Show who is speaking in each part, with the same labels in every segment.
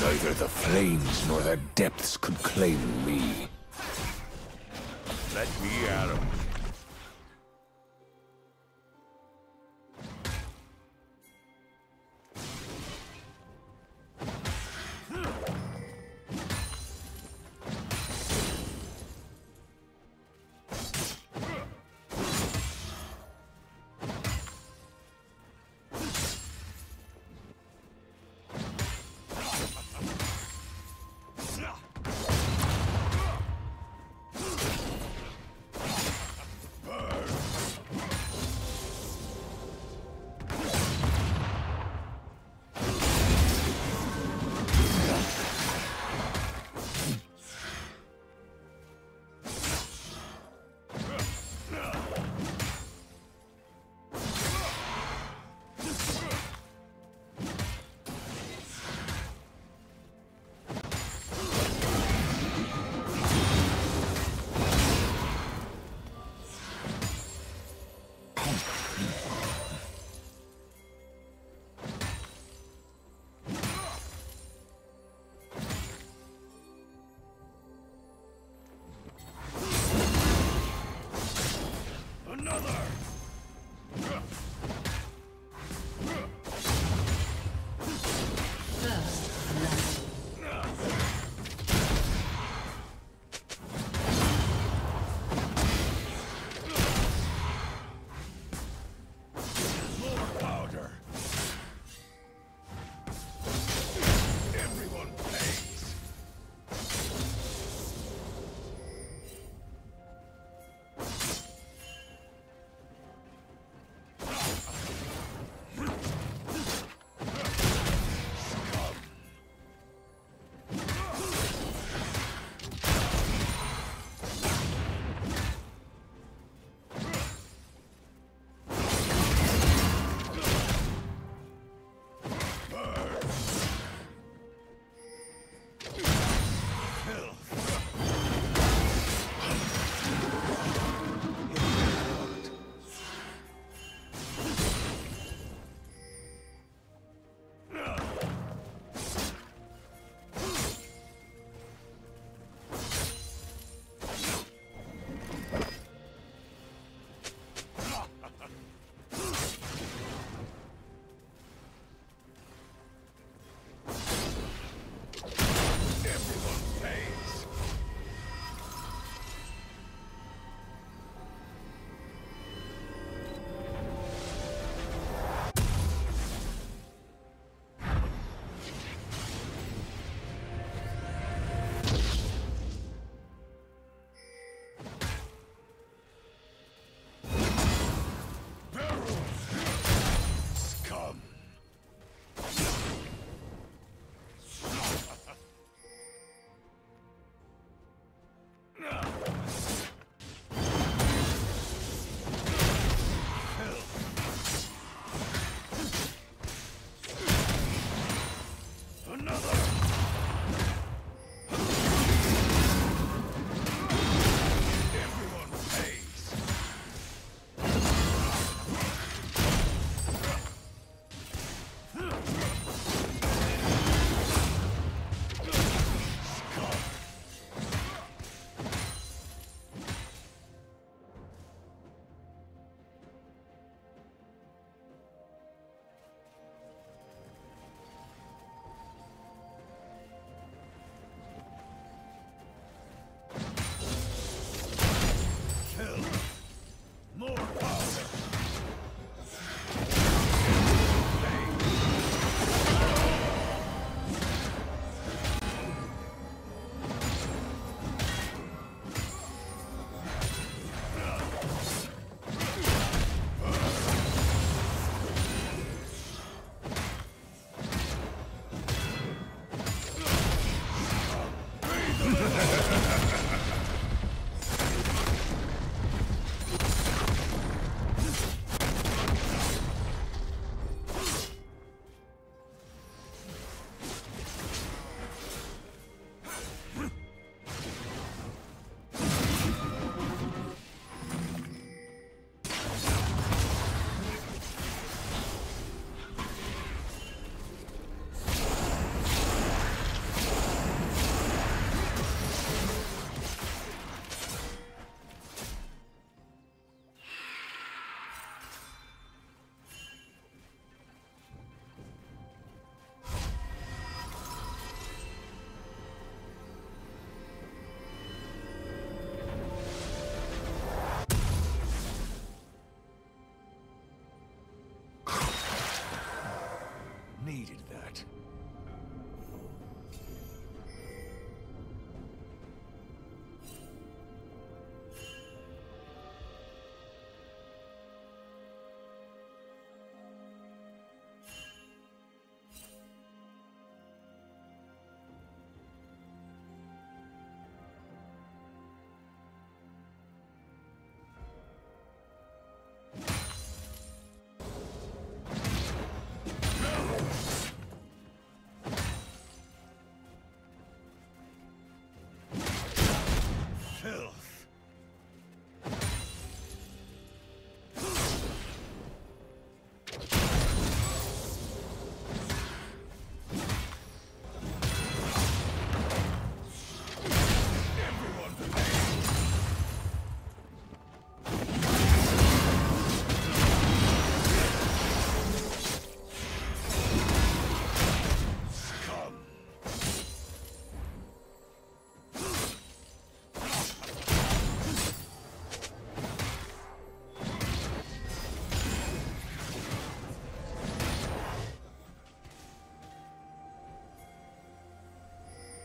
Speaker 1: Neither the flames nor the depths could claim me.
Speaker 2: Let me at him.
Speaker 3: another!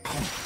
Speaker 1: Come on.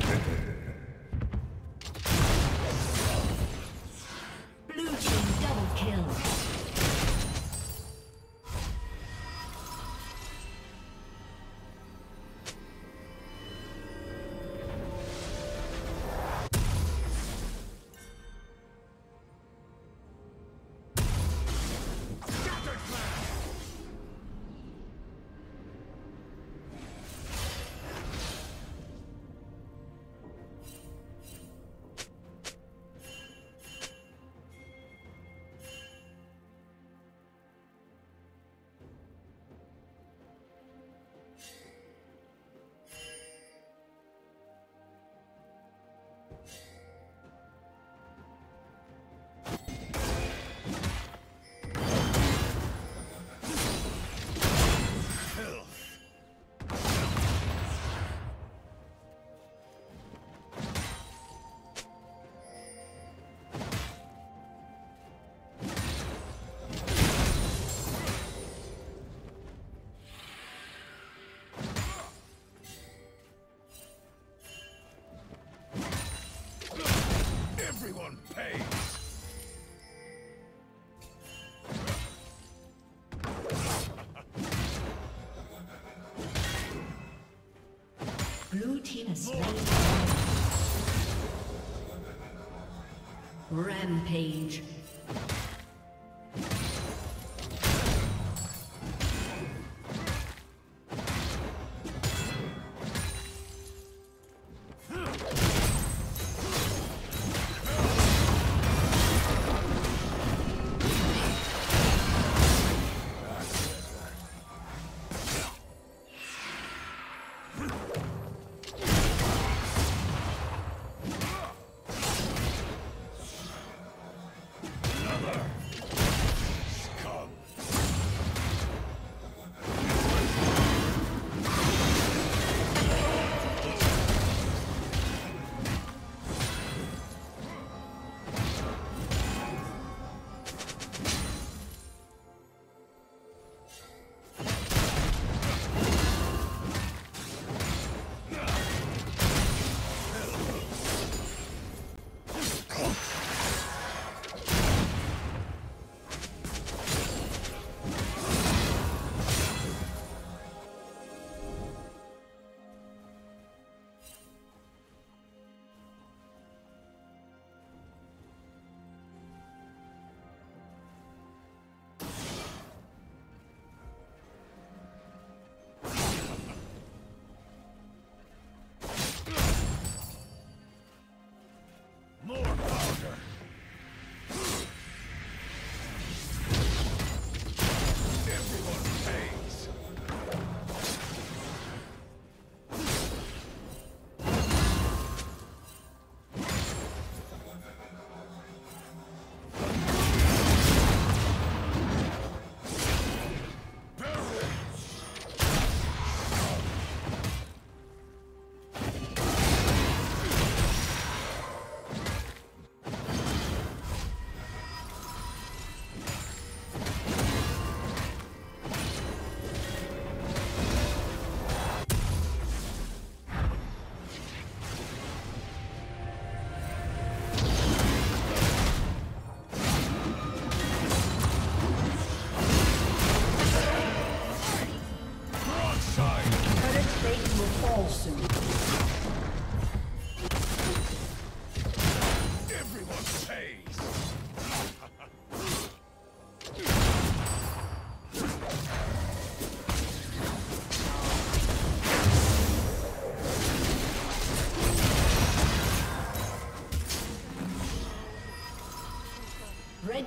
Speaker 3: Rampage.